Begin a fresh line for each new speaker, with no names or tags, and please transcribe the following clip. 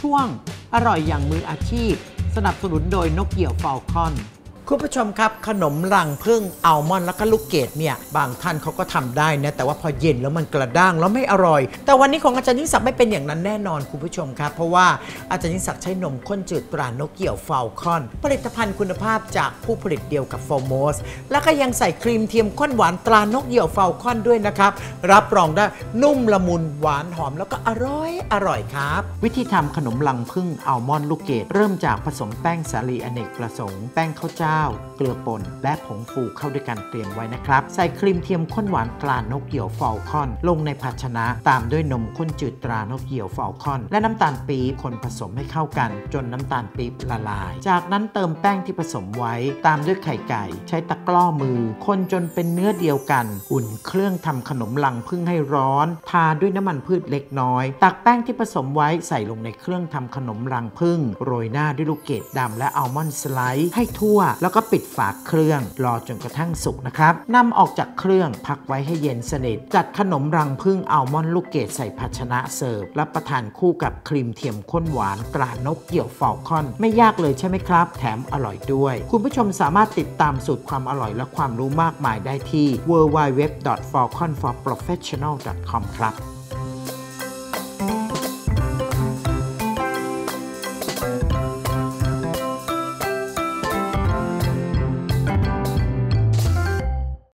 ช่วงอร่อยอย่างมืออาชีพ สนับสนุนโดยนกเหยี่ยวฟอลคอน คุณผู้ชมครับ ขนมรังผึ้งอัลมอนด์แล้วก็ลูกเกดเนี่ย บางท่านเขาก็ทำได้นะ แต่ว่าพอเย็นแล้วมันกระด้างแล้วไม่อร่อย แต่วันนี้ของอาจารย์ยิ่งศักดิ์ไม่เป็นอย่างนั้นแน่นอนคุณผู้ชมครับ เพราะว่าอาจารย์ยิ่งศักดิ์ใช้นมข้นจืดตรานกเหยี่ยวฟอลคอน ผลิตภัณฑ์คุณภาพจากผู้ผลิตเดียวกับโฟร์โมสต์แล้วก็ยังใส่ครีมเทียมข้นหวานตรานกเหยี่ยวฟอลคอนด้วยนะครับรับรองได้นุ่มละมุนหวานหอมแล้วก็อร่อยอร่อยครับ วิธีทำขนมรังผึ้งอัลมอนด์ลูกเกดเริ่มจากผสมแป้งสาลีอเนกประสงค์แป้งข้าวเจ้าเกลือป่น และผงฟูเข้าด้วยกันเตรียมไว้นะครับ ใส่ครีมเทียมข้นหวานตรานกเหยี่ยวฟอลคอน ลงในภาชนะตามด้วยนมข้นจืดตรานกเหยี่ยวฟอลคอน และน้ำตาลปี๊บคนผสมให้เข้ากัน จนน้ำตาลปี๊บละลาย จากนั้นเติมแป้งที่ผสมไว้ ตามด้วยไข่ไก่ ใช้ตะกร้อมือ คนจนเป็นเนื้อเดียวกัน อุ่นเครื่องทำขนมรังผึ้งให้ร้อน ทาด้วยน้ำมันพืชเล็กน้อย ตักแป้งที่ผสมไว้ใส่ลงในเครื่องทำขนมรังผึ้ง โรยหน้าด้วยลูกเกดดำและอัลมอนด์สไลซ์ให้ทั่วแล้วก็ปิดฝาเครื่องรอจนกระทั่งสุกนะครับนำออกจากเครื่องพักไว้ให้เย็นสนิท จัดขนมรังผึ้งอัลมอนด์ลูกเกดใส่ภาชนะเสิร์ฟรับประทานคู่กับครีมเทียมข้นหวานตรานกเหยี่ยวฟอลคอน ไม่ยากเลยใช่ไหมครับ แถมอร่อยด้วย คุณผู้ชมสามารถติดตามสูตรความอร่อยและความรู้มากมายได้ที่ www.falconforprofessional.com ครับ